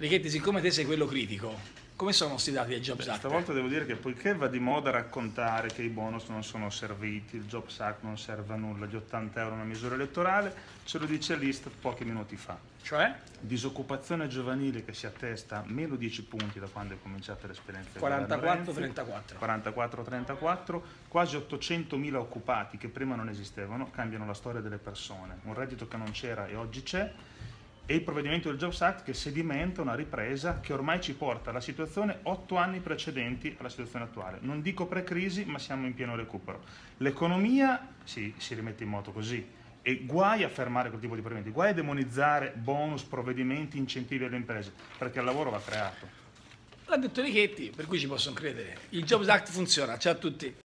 Richetti, siccome te sei quello critico, come sono questi dati del Jobs Act? stavolta devo dire che poiché va di moda raccontare che i bonus non sono serviti, il Jobs Act non serve a nulla, gli 80 euro è una misura elettorale, ce lo dice l'Istat pochi minuti fa. Cioè? Disoccupazione giovanile che si attesta a meno 10 punti da quando è cominciata l'esperienza del governo Renzi. 44-34. 44-34, quasi 800.000 occupati che prima non esistevano, cambiano la storia delle persone. Un reddito che non c'era e oggi c'è. E il provvedimento del Jobs Act che sedimenta una ripresa che ormai ci porta alla situazione otto anni precedenti alla situazione attuale. Non dico pre-crisi, ma siamo in pieno recupero. L'economia sì, si rimette in moto così. E guai a fermare quel tipo di provvedimenti, guai a demonizzare bonus, provvedimenti, incentivi alle imprese, perché il lavoro va creato. L'ha detto Richetti, per cui ci possono credere. Il Jobs Act funziona. Ciao a tutti.